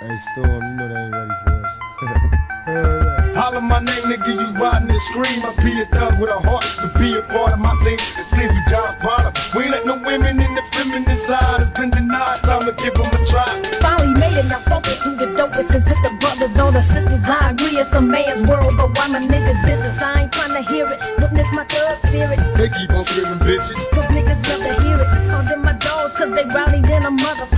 Hey, Storm, you know they ain't ready for us. Holler my name, nigga, you riding and scream. Must be a thug with a heart to be a part of my team. It seems we got a problem. We ain't let no women in the feminine side. It's been denied. Time to give them a try. Finally made it, now focus who the dopest is it the brothers or the sisters? I agree it's a man's world, but why my niggas business? I ain't trying to hear it. Witness my thug spirit, They keep on screaming bitches. cause niggas love to hear it. Call them my dogs, cause they rowdy than a motherfucker.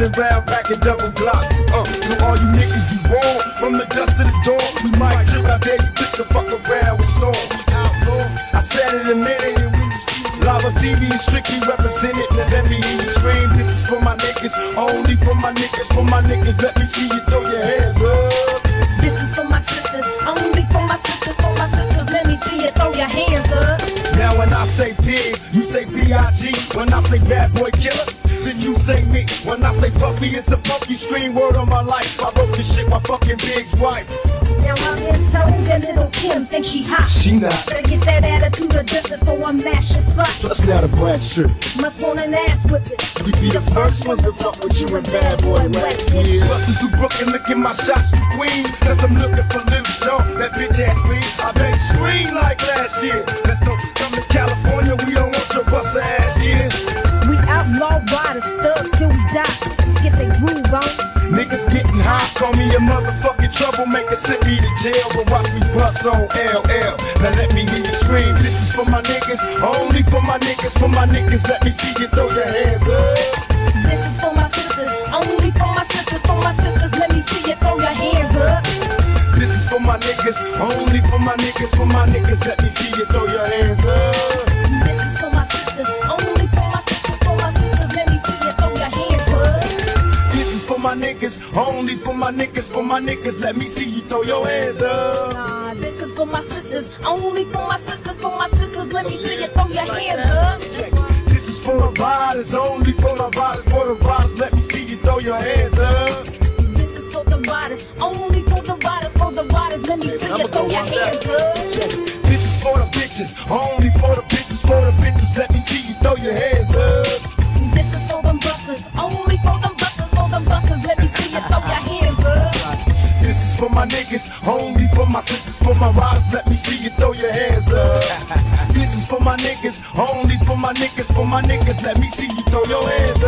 Running around packing double glocks. Uh, to all you niggas you wrong, from the dust to the door, we might trip out there, you bitch the fuck around with storm. I said it a minute, and when you see Lava TV is strictly represented. Now let me hear you scream. This is for my niggas, only for my niggas, for my niggas. Let me see you throw your hands up. This is for my sisters, only for my sisters, for my sisters. Let me see you throw your hands up. Now when I say pig, you say B.I.G. When I say bad boy killer, then you say me. When I say puffy, it's a puffy scream word on my life. I wrote this shit, my fucking big's wife. Now I'm in told that little Kim thinks she hot. She not. Better get that attitude adjusted for I mash your spot. Plus now the brand strip. Must want an ass whipping. We be the first ones to fuck with you and bad boy rap. Yeah. Busters through Brooklyn, look at my shots through Queens. Cause I'm looking for Lil Sean, that bitch ass me. I bet scream like last year. Troublemaker, send me to jail, but watch me bust on LL. Now let me hear you scream, this is for my niggas, only for my niggas, for my niggas, let me see you throw your hands up. This is for my sisters, only for my sisters, for my sisters. Let me see you throw your hands up. This is for my niggas, only for my niggas, for my niggas, let me see you throw your hands up. Niggas, only for my niggas, for my niggas, let me see you throw your hands up. Nah, this is for my sisters, only for my sisters, for my sisters. Let me see you throw your hands up. This is for the riders, only for the riders, for the riders, let me see you throw your hands up. This is for the riders, only for the riders, for the riders. Let me see you throw your hands up. This is for the bitches, only for my niggas, only for my sisters, for my riders, let me see you throw your hands up. This is for my niggas, only for my niggas, for my niggas, let me see you throw your hands